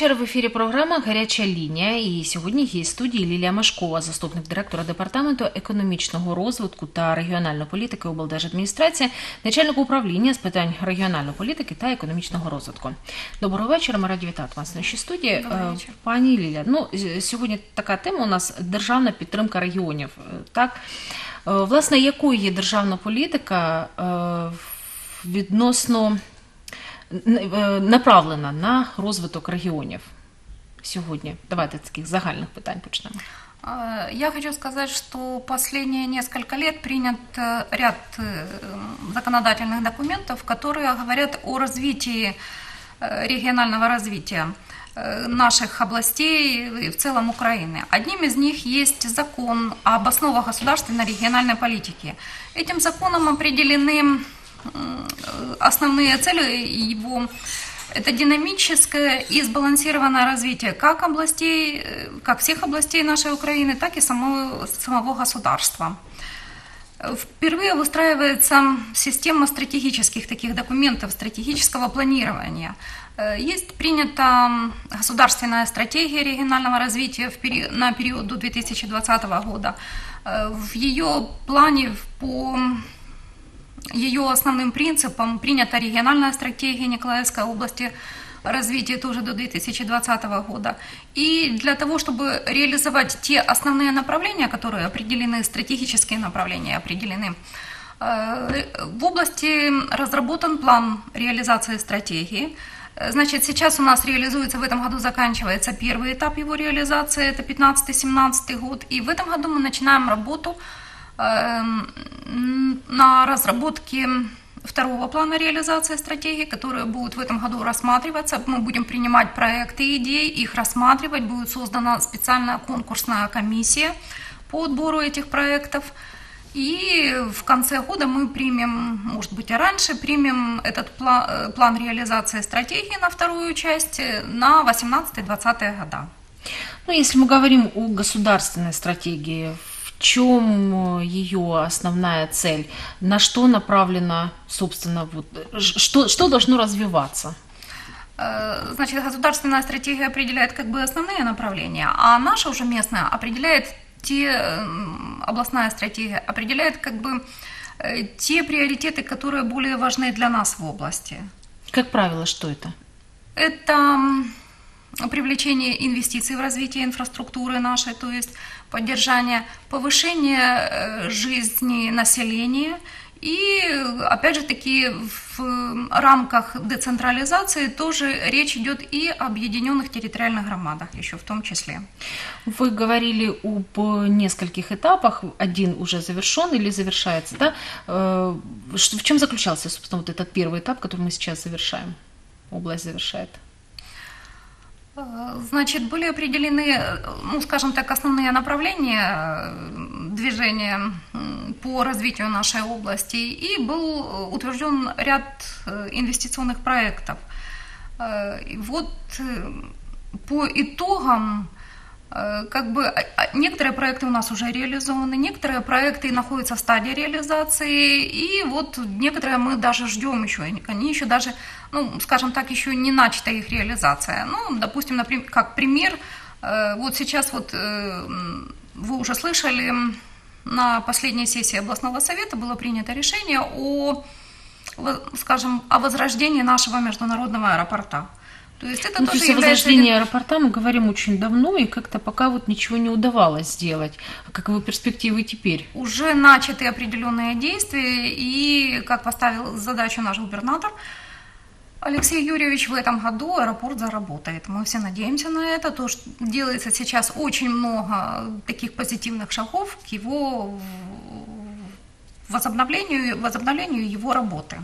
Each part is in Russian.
вечір. В ефірі програма Гаряча лінія. І сьогодні гість студії Лілія Машкова, заступник директора департаменту економічного розвитку та регіональної політики облдержадміністрації, начальник управління з питань регіональної політики та економічного розвитку. Доброго вечора. Ми раді вітати вас в нашій студії. Е. Пані Ліля, ну сьогодні така тема у нас державна підтримка регіонів. Е, Так, Е, власне, якою є державна політика відносно направлена на розвиток регіонів сьогодні? Давайте з таких загальних питань почнемо. Э, Я хочу сказать, что последние несколько лет принят э, ряд э, законодательных документов, которые говорят о развитии э, регионального развития э, наших областей и в целом Украины. Одним из них есть закон об основах государственной региональной политики. Этим законом определены м, э, основные цели его это динамическое и сбалансированное развитие как областей, э, как всех областей нашей Украины, так и самого, самого государства. Впервые выстраивается система стратегических таких документов, стратегического планирования. Э, Есть принята государственная стратегия регионального развития на период до 2020 года. Э, В ее плане по ее основным принципом принята региональная стратегия Николаевской области развития тоже до 2020 года. И для того, чтобы реализовать те основные направления, которые определены, стратегические направления определены, э, в области разработан план реализации стратегии. Значит, сейчас у нас реализуется, в этом году заканчивается первый этап его реализации, это 15-17 год. И в этом году мы начинаем работу на разработке второго плана реализации стратегии, которые будут в этом году рассматриваться. Мы будем принимать проекты и идеи, их рассматривать. Будет создана специальная конкурсная комиссия по отбору этих проектов. И в конце года мы примем, может быть и раньше, примем этот пла- э, план реализации стратегии на вторую часть на 18-20 года. Ну, если мы говорим о государственной стратегии, чем э, ее основная цель? На что направлена, собственно, вот, э, что, что должно развиваться? Э, Значит, государственная стратегия определяет как бы основные направления, а наша уже местная определяет те, областная стратегия определяет как бы те приоритеты, которые более важны для нас в области. Как правило, что это? Это привлечение инвестиций в развитие инфраструктуры нашей, то есть поддержание, повышение э, жизни населения. И, опять же таки, в рамках децентрализации тоже речь идет и об объединенных территориальных громадах еще в том числе. Вы говорили об нескольких этапах, один уже завершен или завершается, да? Э, В чем заключался, собственно, вот этот первый этап, который мы сейчас завершаем? Область завершает. Э, Значит, были определены, э, ну, скажем так, основные направления э, движения по развитию нашей области, и был утвержден ряд инвестиционных проектов. Вот по итогам как бы а- а некоторые проекты у нас уже реализованы, некоторые проекты находятся в стадии реализации, и вот некоторые мы даже ждем еще, они- еще даже, ну, скажем так, еще не начата их реализация. Ну, допустим, например, как пример, э, вот сейчас вот э, вы уже слышали, на последней сессии областного совета было принято решение о, скажем, о возрождении нашего международного аэропорта. То есть это Ну, то тоже есть является возрождении аэропорта мы говорим очень давно, и как-то пока вот ничего не удавалось сделать. А каковы перспективы теперь? уже начаты определенные действия, и, как поставил задачу наш губернатор, Алексей Юрьевич в этом году аэропорт заработает. Мы все надеемся на это. То, что делается сейчас очень много таких позитивных шагов к его возобновлению, возобновлению его работы.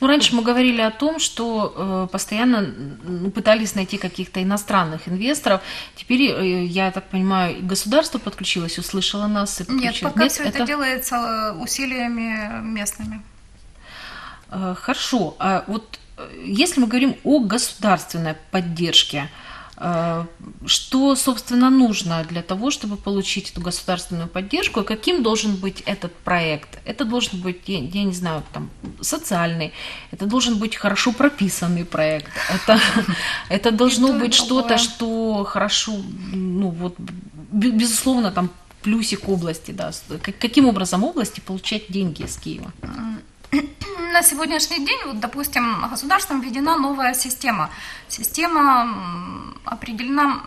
Ну, раньше мы говорили о том, что э, постоянно м, пытались найти каких-то иностранных инвесторов. Теперь, э, я так понимаю, государство подключилось, услышало нас и Нет, подключилось. пока все это... делается э, усилиями местными. Э, Хорошо. А вот э, если мы говорим о государственной поддержке, Э, что, собственно, нужно для того, чтобы получить эту государственную поддержку, и каким должен быть этот проект? Это должен быть, я, я не знаю, там, социальный, это должен быть хорошо прописанный проект, это, это должно быть что-то, что хорошо, ну вот, безусловно, там плюсик области, да. Каким образом области получать деньги из Киева? На сегодняшний день, вот, допустим, государством введена новая система. Система определена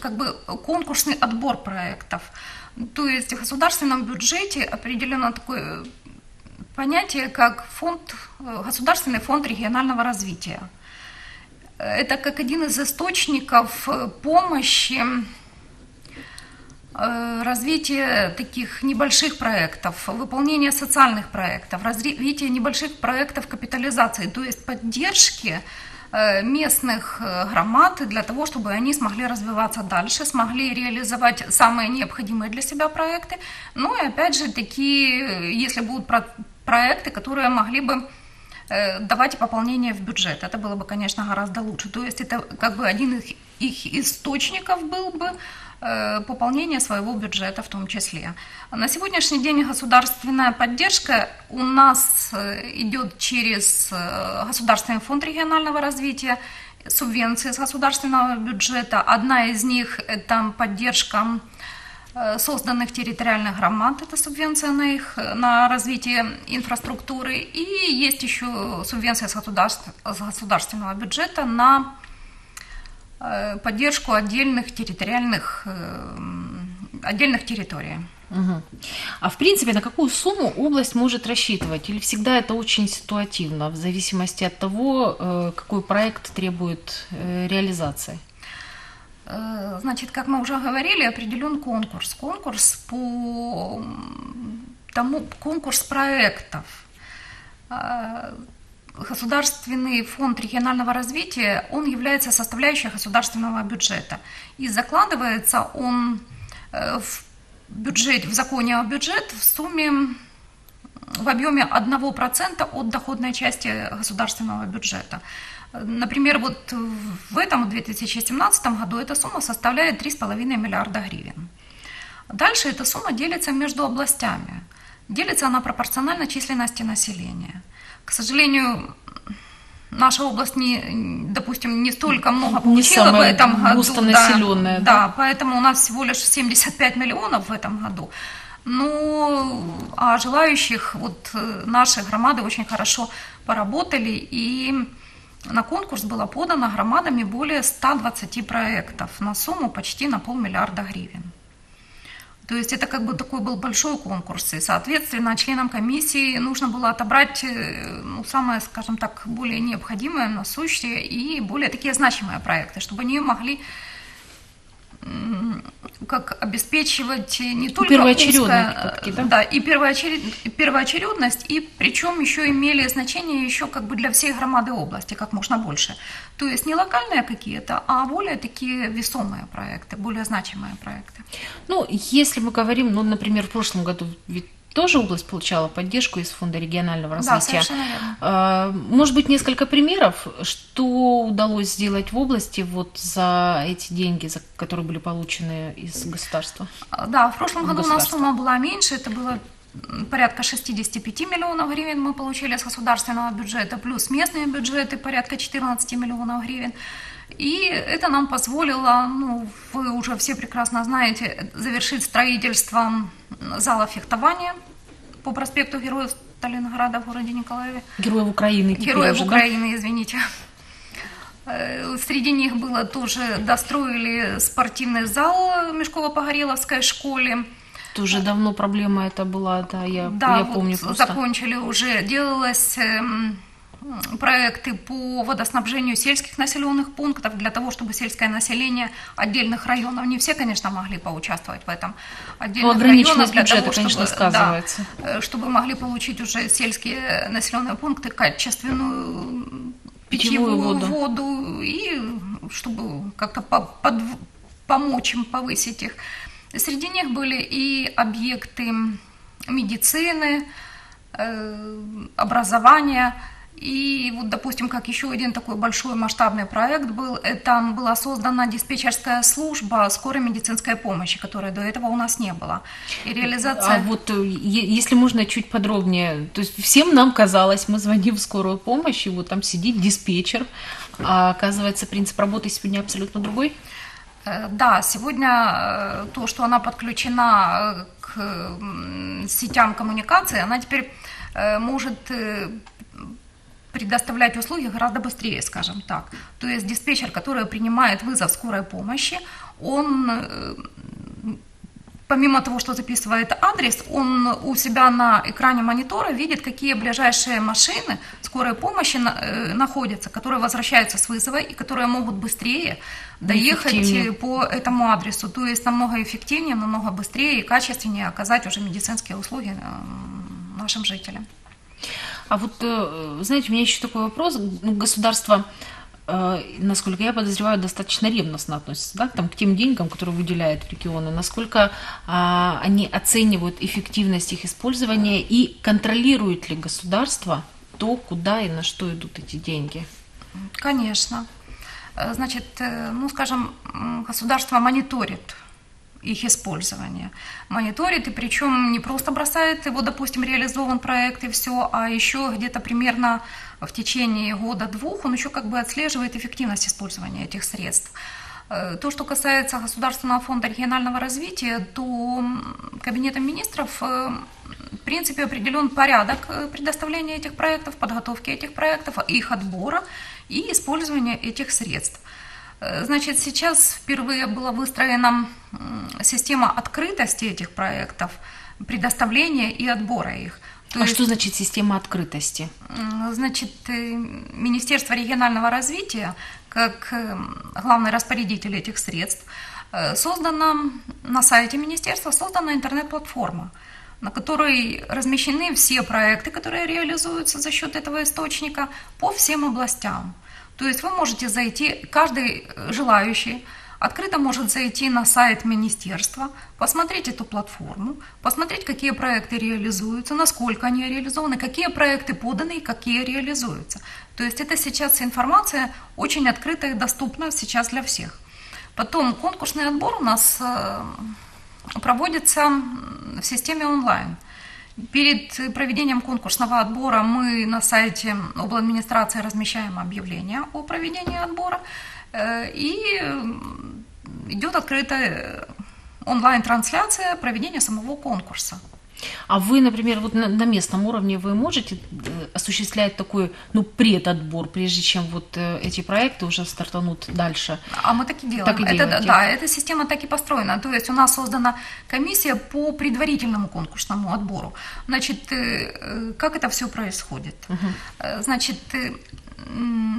как бы конкурсный отбор проектов. То есть в государственном бюджете определено такое понятие, как фонд, государственный фонд регионального развития. Это как один из источников помощи Э, развитие таких небольших проектов, выполнение социальных проектов, развитие небольших проектов капитализации, то есть поддержки э, местных э, громад для того, чтобы они смогли развиваться дальше, смогли реализовать самые необходимые для себя проекты. Ну и опять же, такие, если будут проекты, которые могли бы давать пополнение в бюджет. Это было бы, конечно, гораздо лучше. То есть это как бы один из их источников был бы Э, пополнение своего бюджета в том числе. На сегодняшний день государственная поддержка у нас э, идет через э, Государственный фонд регионального развития, субвенции с государственного бюджета. Одна из них – это поддержка созданных территориальных громад, это субвенция на их на развитие инфраструктуры, и есть еще субвенция с, государств, с государственного бюджета на Э, поддержку отдельных территориальных, э, отдельных территорий. Угу. А в принципе, на какую сумму область может рассчитывать? Или всегда это очень ситуативно, в зависимости от того, э, какой проект требует реализации? Значит, как мы уже говорили, определен конкурс. Конкурс по тому, конкурс проектов Государственный фонд регионального развития, он является составляющей государственного бюджета. И закладывается он э, в бюджет, в законе о бюджет в сумме в объеме 1% от доходной части государственного бюджета. Например, вот в этом 2017 году эта сумма составляет 3,5 миллиарда гривен. Дальше эта сумма делится между областями. Делится она пропорционально численности населения – к сожалению, наша область не, допустим, не столько много получила не в этом году. Густонаселенная, да, да? да, поэтому у нас всего лишь 75 миллионов в этом году. Ну, а желающих, вот наши громады очень хорошо поработали, и на конкурс было подано громадами более 120 проектов на сумму почти на полмиллиарда гривен. То есть это как бы такой был большой конкурс, и, соответственно, членам комиссии нужно было отобрать э, ну, самые, скажем так, более необходимые, насущие и более такие значимые проекты, чтобы они могли как обеспечивать не только узкое, да? да, и первоочеред, первоочередность, и причем еще имели значение еще как бы для всей громады области, как можно больше. То есть не локальные какие-то, а более такие весомые проекты, более значимые проекты. Ну, если мы говорим, ну, например, в прошлом году ведь тоже область получала поддержку из Фонда регионального развития. Да, совершенно. А, может быть, несколько примеров, что удалось сделать в области вот за эти деньги, за которые были получены из государства? Да, в прошлом году у нас сумма была меньше, это было порядка 65 миллионов гривен мы получили с государственного бюджета, плюс местные бюджеты порядка 14 миллионов гривен. И это нам позволило, ну, вы уже все прекрасно знаете, завершить строительство зала фехтования по проспекту Героев Сталинграда в городе Николаеве. Героев Украины. Героев уже, Украины, да? извините. Э, среди них было тоже, достроили спортивный зал Мешково-Погореловской школе. Тоже давно проблема это была, да, я, да, я помню вот просто. закончили уже, делалось эм, проекты по водоснабжению сельских населенных пунктов для того, чтобы сельское население отдельных районов, не все, конечно, могли поучаствовать в этом, отдельных ну, районов для бюджета, того, чтобы, конечно, сказывается. Да, э, чтобы могли получить уже сельские населенные пункты качественную питьевую, воду. воду и чтобы как-то под, помочь им повысить их. Среди них были и объекты медицины, э, образования, И вот, допустим, как еще один такой большой масштабный проект был, э, там была создана диспетчерская служба скорой медицинской помощи, которой до этого у нас не было. И реализация... А вот э, если можно чуть подробнее, то есть всем нам казалось, мы звоним в скорую помощь, и вот там сидит диспетчер, а оказывается принцип работы сегодня абсолютно другой? Э, да, сегодня то, что она подключена к сетям коммуникации, она теперь может предоставлять услуги гораздо быстрее, скажем так. То есть диспетчер, который принимает вызов скорой помощи, он э, помимо того, что записывает адрес, он у себя на экране монитора видит, какие ближайшие машины скорой помощи э, находятся, которые возвращаются с вызова и которые могут быстрее доехать по этому адресу. То есть намного эффективнее, намного быстрее и качественнее оказать уже медицинские услуги э, нашим жителям. А вот, э, знаете, у меня еще такой вопрос. Государство, э, насколько я подозреваю, достаточно ревностно относится да, там, к тем деньгам, которые выделяют в регионы. Насколько а, они оценивают эффективность их использования и контролирует ли государство то, куда и на что идут эти деньги? Конечно. Э, значит, ну, скажем, государство мониторит их использование. Мониторит, и причем не просто бросает его, допустим, реализован проект и все, а еще где-то примерно в течение года-двух он еще как бы отслеживает эффективность использования этих средств. Э, то, что касается Государственного фонда регионального развития, то Кабинетом министров э, в принципе определен порядок э, предоставления этих проектов, подготовки этих проектов, их отбора и использования этих средств. Э, значит, сейчас впервые была выстроена система открытости этих проектов, предоставления и отбора их. То а есть, что значит система открытости? Значит, э, Министерство регионального развития, как э, главный распорядитель этих средств, создана на сайте министерства создана интернет-платформа, на которой размещены все проекты, которые реализуются за счет этого источника по всем областям. То есть вы можете зайти, каждый желающий открыто может зайти на сайт министерства, посмотреть эту платформу, посмотреть, какие проекты реализуются, насколько они реализованы, какие проекты поданы и какие реализуются. То есть это сейчас информация очень открытая и доступна сейчас для всех. Потом конкурсный отбор у нас э, проводится в системе онлайн. Перед проведением конкурсного отбора мы на сайте администрации размещаем объявление о проведении отбора э, и идет открытая онлайн-трансляция проведения самого конкурса. А вы, например, вот на, на местном уровне вы можете э, осуществлять такой, ну, предотбор, прежде чем вот э, эти проекты уже стартанут дальше? А мы так и делаем. Так и это, да, эта система так и построена. То есть у нас создана комиссия по предварительному конкурсному отбору. Значит, э, как это все происходит? Угу. Значит,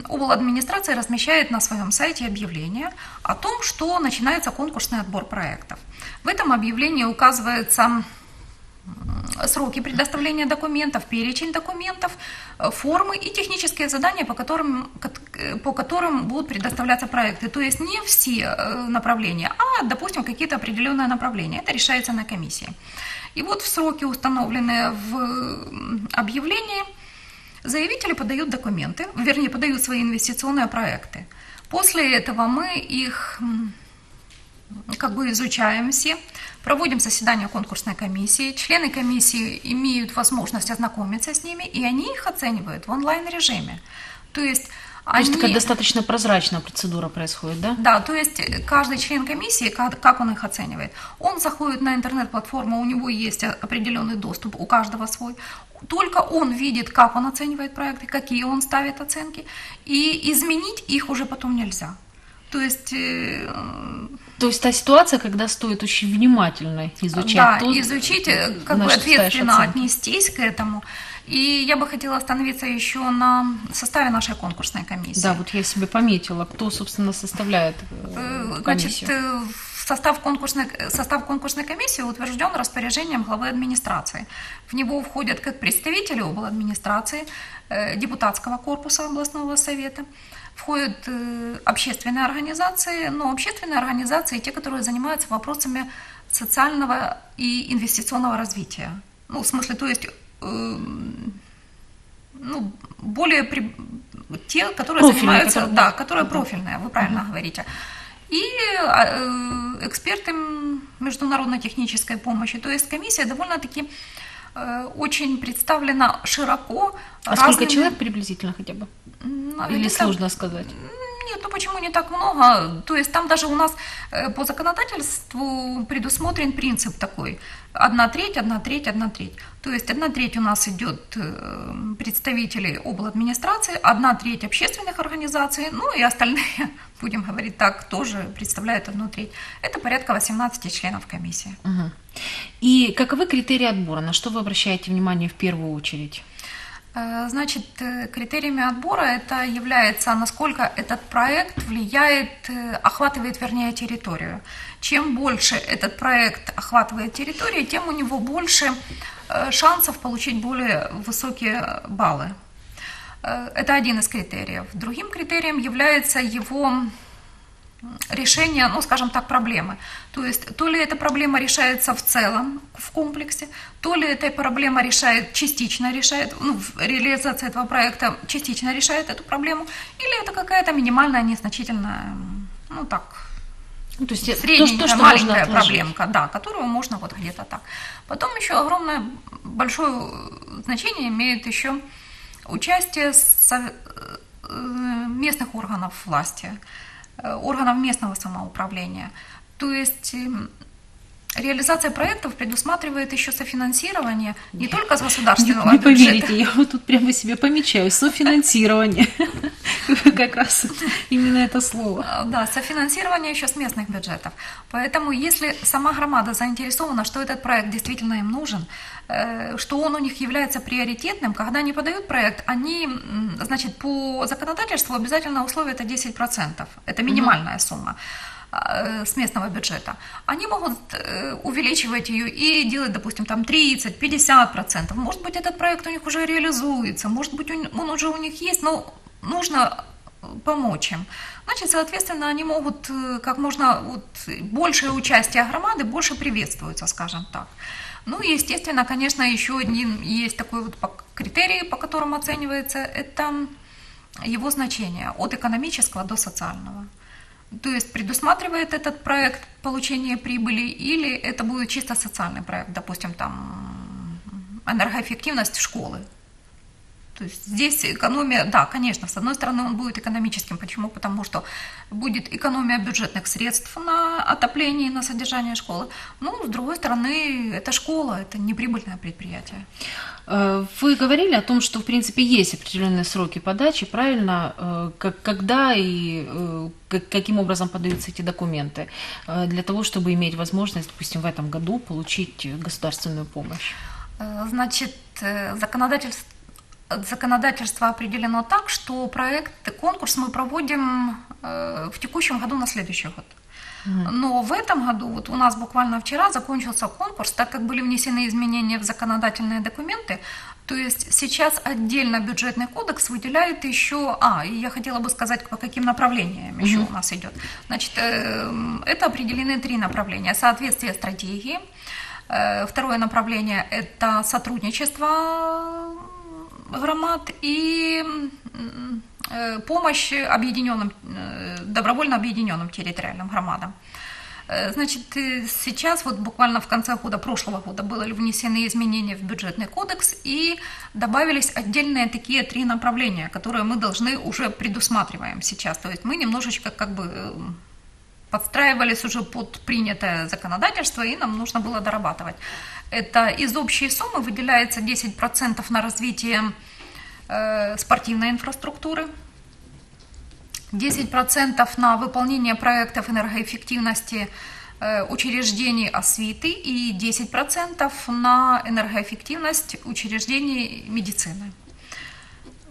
Обл. администрация размещает на своем сайте объявление о том, что начинается конкурсный отбор проектов. В этом объявлении указывается сроки предоставления документов, перечень документов, э, формы и технические задания, по которым, э, по которым будут предоставляться проекты. То есть не все э, направления, а, допустим, какие-то определенные направления. Это решается на комиссии. И вот в сроки, установленные в объявлении, заявители подают документы, вернее, подают свои инвестиционные проекты. После этого мы их как бы изучаем все, проводим заседания конкурсной комиссии, члены комиссии имеют возможность ознакомиться с ними, и они их оценивают в онлайн-режиме. То есть то есть такая достаточно прозрачная процедура происходит, да? Да, то есть каждый член комиссии, как, как он их оценивает, он заходит на интернет-платформу, у него есть определенный доступ, у каждого свой. Только он видит, как он оценивает проекты, какие он ставит оценки, и изменить их уже потом нельзя. То есть э, то есть та ситуация, когда стоит очень внимательно изучать. Да, то, изучить, э, как бы ответственно отнестись к этому. И я бы хотела остановиться еще на составе нашей конкурсной комиссии. Да, вот я себе пометила, кто, собственно, составляет э, комиссию. Значит, состав конкурсной, состав конкурсной комиссии утвержден распоряжением главы администрации. В него входят как представители обл. администрации, депутатского корпуса областного совета, входят э, общественные организации, но общественные организации те, которые занимаются вопросами социального и инвестиционного развития. Ну, в смысле, то есть э, ну, более при... те, которые Профильные, занимаются, которые- да, которые профильные, вы правильно говорите. И а, э, эксперты международно-технической помощи. То есть комиссия довольно-таки э, очень представлена широко. А сколько разными- человек приблизительно хотя бы? М, Или сложно сказать? Нет, ну почему не так много? То есть там даже у нас э, по законодательству предусмотрен принцип такой. Одна треть, одна треть, одна треть. То есть одна треть у нас идет э, представителей обл. администрации, одна треть общественных организаций, ну и остальные, будем говорить так, тоже представляют одну треть. Это порядка 18 членов комиссии. Мгм. И каковы критерии отбора? На что вы обращаете внимание в первую очередь? Э, Значит, э, критериями отбора это является, насколько этот проект влияет, э, охватывает, вернее, территорию. Чем больше этот проект охватывает территорию, тем у него больше шансов получить более высокие баллы. Это один из критериев. Другим критерием является его решение, ну, скажем так, проблемы. То есть то ли эта проблема решается в целом, в комплексе, то ли эта проблема решает, частично решает, ну, реализация этого проекта частично решает эту проблему, или это какая-то минимальная, незначительная, ну, так, Ну, то есть то, средненькая, что, что маленькая проблемка, да, которую можно вот где-то так. Потом еще огромное, большое значение имеет еще участие со- э, местных органов власти, э, органов местного самоуправления. То есть м, реализация проектов предусматривает еще софинансирование не только с Не, государственного не бюджета, поверите, я вот тут прямо себе помечаю. Софинансирование. Как раз именно это слово. А, Да, софинансирование еще с местных бюджетов. Поэтому если сама громада заинтересована, что этот проект действительно им нужен, э, что он у них является приоритетным, когда они подают проект, они, значит, по законодательству обязательно условие это 10%. Это минимальная сумма с местного бюджета. Они могут э, увеличивать ее и делать, допустим, там 30-50%. Может быть, этот проект у них уже реализуется, может быть, он уже у них есть, но нужно э, помочь им. Значит, соответственно, они могут э, как можно вот, большее участие громады больше приветствуется, скажем так. Ну и, естественно, конечно, еще один есть такой вот критерий, по которому оценивается, это его значение от экономического до социального. То есть предусматривает этот проект получение прибыли или это будет чисто социальный проект, допустим, там энергоэффективность школы. То есть здесь экономия, да, конечно, с одной стороны он будет экономическим. Почему? Потому что будет экономия бюджетных средств на отопление и на содержание школы. Ну, с другой стороны, это школа, это неприбыльное предприятие. Э, Вы говорили о том, что, в принципе, есть определенные сроки подачи, правильно? Э, как- Когда и э, как- каким образом подаются эти документы для того, чтобы иметь возможность, допустим, в этом году получить государственную помощь? Значит, законодательство, законодательство определено так, что проект, конкурс мы проводим э, в текущем году на следующий год. Но в этом году, вот у нас буквально вчера закончился конкурс, так как были внесены изменения в законодательные документы, то есть сейчас отдельно бюджетный кодекс выделяет еще, а, и я хотела бы сказать, по каким направлениям еще у нас идет. Значит, э, это определены три направления. Соответствие стратегии, Э, Второе направление – это сотрудничество громад и э, помощь объединенным, э, добровольно объединенным территориальным громадам. Э, Значит, сейчас вот буквально в конце года, прошлого года, были внесены изменения в бюджетный кодекс и добавились отдельные такие три направления, которые мы должны уже предусматриваем сейчас. То есть мы немножечко как бы подстраивались уже под принятое законодательство, и нам нужно было дорабатывать. Это из общей суммы выделяется 10% на развитие э, спортивной инфраструктуры, 10% на выполнение проектов энергоэффективности э, учреждений освиты и 10% на энергоэффективность учреждений медицины.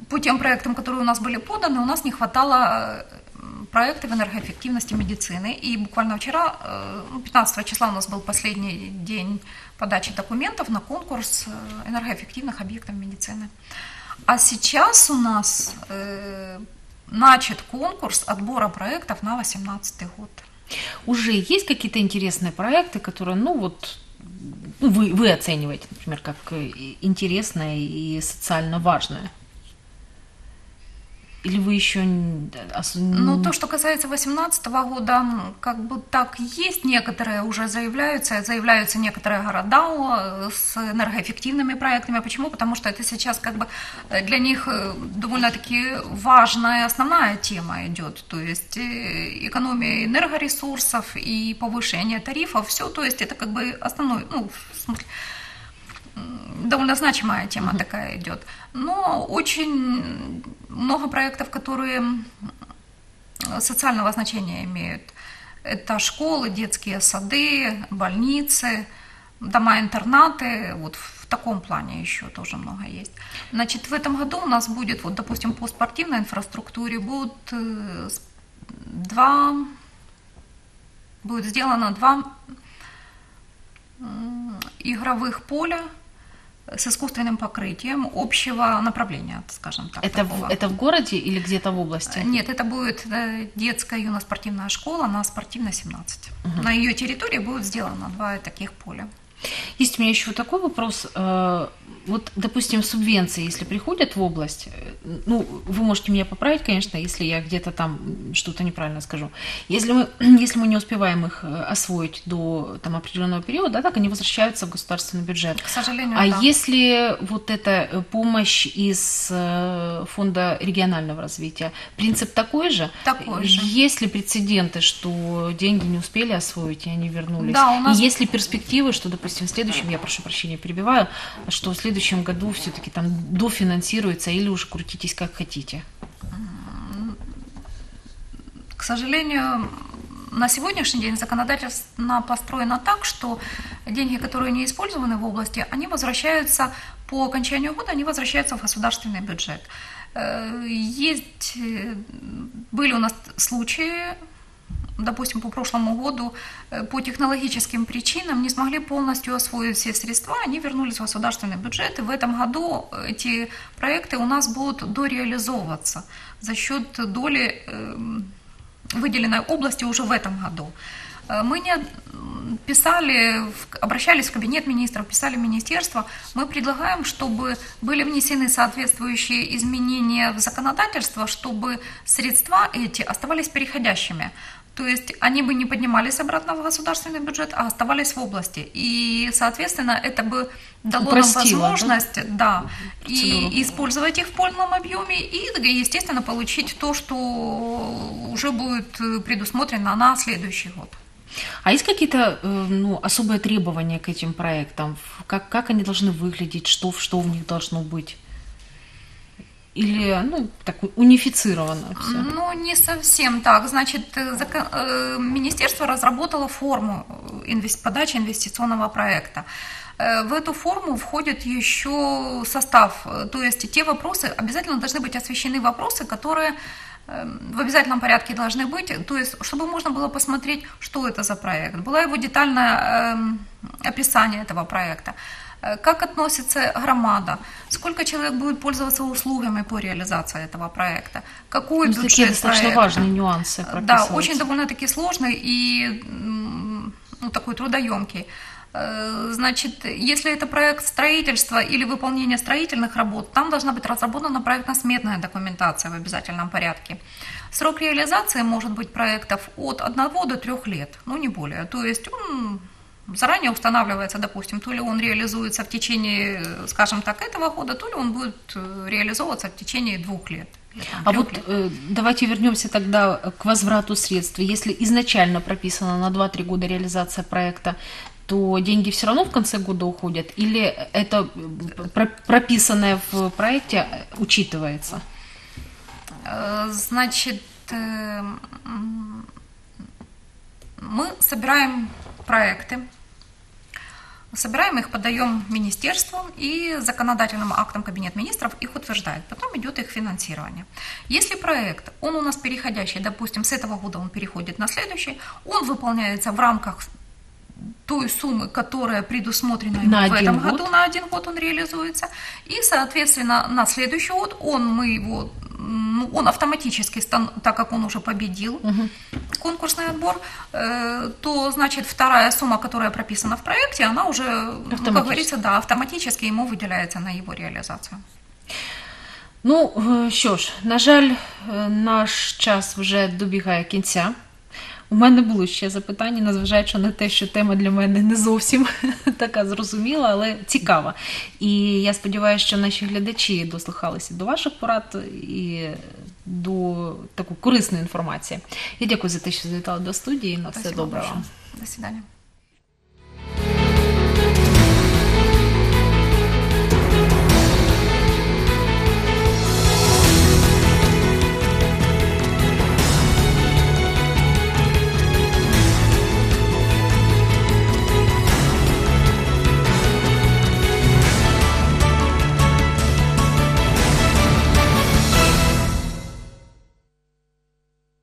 По тем проектам, которые у нас были поданы, у нас не хватало э, проектов энергоэффективности медицины. И буквально вчера, э, ну, 15 числа у нас был последний день подачи документов на конкурс э, энергоэффективных объектов медицины. А сейчас у нас э, начат конкурс отбора проектов на 2018 год. Уже есть какие-то интересные проекты, которые, ну вот, ну, вы, вы оцениваете, например, как интересное и социально важное? Или вы еще... Ну, то, что касается 2018 года, как бы так есть, некоторые уже заявляются, заявляются некоторые города э, с энергоэффективными проектами. Почему? Потому что это сейчас как бы э, для них э, довольно-таки важная основная тема идет, то есть экономия энергоресурсов и повышение тарифов, все, то есть это как бы основной, ну, в смысле, довольно значимая тема mm-hmm. такая идет. Но очень много проектов, которые социального значения имеют. Это школы, детские сады, больницы, дома-интернаты, вот в таком плане еще тоже много есть. Значит, в этом году у нас будет, вот, допустим, по спортивной инфраструктуре будут э, два, будет сделано два игровых поля с искусственным покрытием общего направления, скажем так. Это, в, это в городе или где-то в области? Нет, это будет э, детская юно-спортивная школа на спортивной 17. Угу. На ее территории будет сделано два таких поля. Есть у меня еще такой вопрос. Э, вот, допустим, субвенции, если приходят в область, э, ну, вы можете меня поправить, конечно, если я где-то там что-то неправильно скажу. Если мы, если мы не успеваем их э, освоить до там, определенного периода, да, так они возвращаются в государственный бюджет. К сожалению, А да. если вот эта помощь из фонда регионального развития, принцип такой же? Такой же. Есть ли прецеденты, что деньги не успели освоить, и они вернулись? Да, у нас... И есть ли перспективы, что, допустим, допустим, в следующем, я прошу прощения, перебиваю, что в следующем году все-таки там дофинансируется или уж крутитесь как хотите? К сожалению, на сегодняшний день законодательство построено так, что деньги, которые не использованы в области, они возвращаются по окончанию года, они возвращаются в государственный бюджет. Э, есть, э, были у нас случаи, допустим, по прошлому году э, по технологическим причинам не смогли полностью освоить все средства, они вернулись в государственный бюджет, и в этом году эти проекты у нас будут дореализовываться за счет доли эм, выделенной области уже в этом году. Э, мы не писали, обращались в кабинет министров, писали в министерство. Мы предлагаем, чтобы были внесены соответствующие изменения в законодательство, чтобы средства эти оставались переходящими. То есть они бы не поднимались обратно в государственный бюджет, а оставались в области. И, соответственно, это бы дало Упростило, нам возможность да? Да, и использовать их в полном объеме и, естественно, получить то, что уже будет предусмотрено на следующий год. А есть какие-то э, ну, особые требования к этим проектам? Как, как они должны выглядеть? Что, что в них должно быть? Или, ну, так унифицировано все? Ну, не совсем так. Значит, э, э, министерство разработало форму инвест, подачи инвестиционного проекта. Э, в эту форму входит еще состав, то есть те вопросы, обязательно должны быть освещены вопросы, которые эм, в обязательном порядке должны быть, то есть чтобы можно было посмотреть, что это за проект. Было его детальное эм, описание этого проекта. Как относится громада, сколько человек будет пользоваться услугами по реализации этого проекта, какой ну, бюджет такие достаточно проекта. важные нюансы Да, очень довольно-таки сложный и ну, такой трудоемкий. Э, значит, если это проект строительства или выполнения строительных работ, там должна быть разработана проектно-сметная документация в обязательном порядке. Срок реализации может быть проектов от 1 до 3 лет, ну не более. То есть он заранее устанавливается, допустим, то ли он реализуется в течение, скажем так, этого года, то ли он будет э, реализовываться в течение двух лет. А вот. Э, давайте вернемся тогда к возврату средств. Если изначально прописано на 2-3 года реализация проекта, то деньги все равно в конце года уходят? Или это прописанное в проекте учитывается? Э, значит, мы собираем проекты, собираем их, подаем министерству и законодательным актом Кабинет министров их утверждает. Потом идет их финансирование. Если проект, он у нас переходящий, допустим, с этого года он переходит на следующий, он выполняется в рамках той суммы, которая предусмотрена на в этом год. году, на один год он реализуется. И, соответственно, на следующий год он, мы его ну, он автоматически, так как он уже победил угу. конкурсный отбор, э, то, значит, вторая сумма, которая прописана в проекте, она уже, ну, как говорится, да, автоматически ему выделяется на его реализацию. Ну е, що ж, на жаль, е, наш час вже добігає кінця. У мене було ще запитання, незважаючи на те, що тема для мене не зовсім така зрозуміла, але цікава. І я сподіваюся, що наші глядачі дослухалися до ваших порад і до такої корисної інформації. Я дякую за те, що завітали до студії. На все добре вам. До свидания.